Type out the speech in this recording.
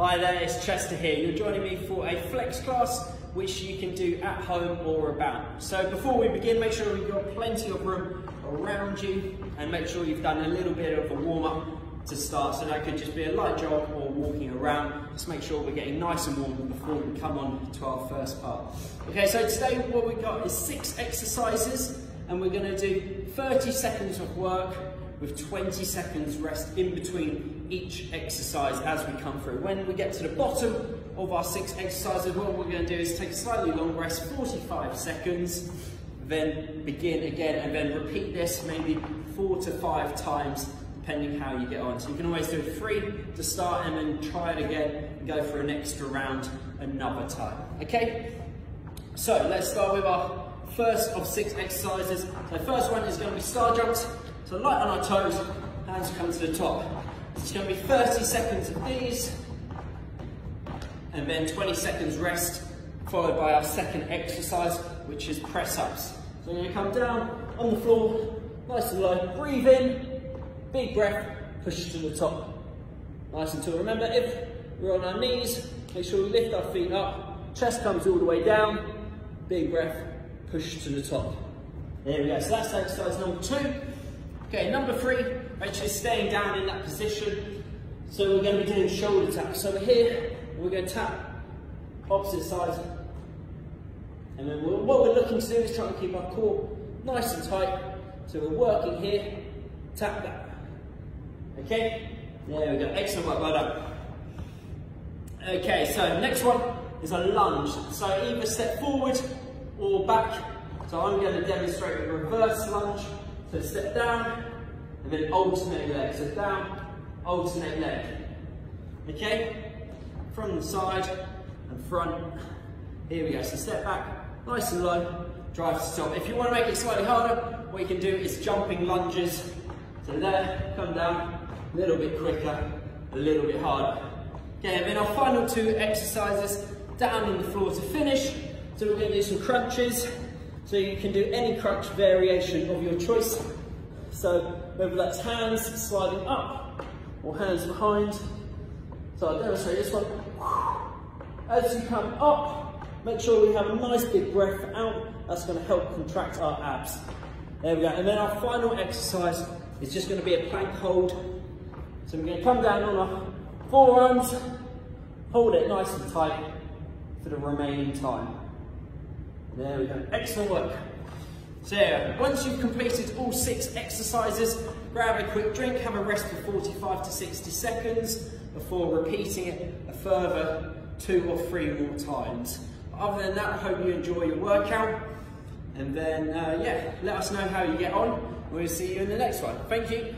Hi there, it's Chester here. You're joining me for a flex class which you can do at home or about. So before we begin, make sure we've got plenty of room around you and make sure you've done a little bit of a warm up to start. So that could just be a light jog or walking around. Just make sure we're getting nice and warm before we come on to our first part. Okay, so today what we've got is six exercises and we're gonna do 30 seconds of work with 20 seconds rest in between each exercise as we come through. When we get to the bottom of our six exercises, what we're going to do is take a slightly long rest, 45 seconds, then begin again, and then repeat this maybe four to five times, depending how you get on. So you can always do three to start and then try it again and go for an extra round another time, okay? So let's start with our first of six exercises. So first one is going to be star jumps. So light on our toes, hands come to the top. It's going to be 30 seconds of these, and then 20 seconds rest, followed by our second exercise, which is press ups. So you're going to come down on the floor, nice and low, breathe in, big breath, push to the top. Nice and tall. Remember, if we're on our knees, make sure we lift our feet up, chest comes all the way down, big breath, push to the top. There we go, so that's exercise number two. Okay, number three, actually staying down in that position. So we're going to be doing shoulder taps. So here, we're going to tap opposite sides. And then we're, what we're looking to do is try and keep our core nice and tight. So we're working here, tap that. Okay, there we go, excellent work, well done. Okay, so next one is a lunge. So either step forward or back. So I'm going to demonstrate a reverse lunge. So step down, and then alternate leg. So down, alternate leg. Okay? From the side and front. Here we go. So step back, nice and low, drive to top. If you want to make it slightly harder, what you can do is jumping lunges. So there, come down, a little bit quicker, a little bit harder. Okay, and then our final two exercises, down on the floor to finish. So we're going to do some crunches. So you can do any crunch variation of your choice. So whether that's hands sliding up or hands behind. So I'll demonstrate this one. As you come up, make sure we have a nice big breath out. That's going to help contract our abs. There we go. And then our final exercise is just going to be a plank hold. So we're going to come down on our forearms, hold it nice and tight for the remaining time. There we go, excellent work. So once you've completed all six exercises, grab a quick drink, have a rest for 45 to 60 seconds before repeating it a further two or three more times. Other than that, I hope you enjoy your workout. And then, uh, yeah, let us know how you get on. We'll see you in the next one. Thank you.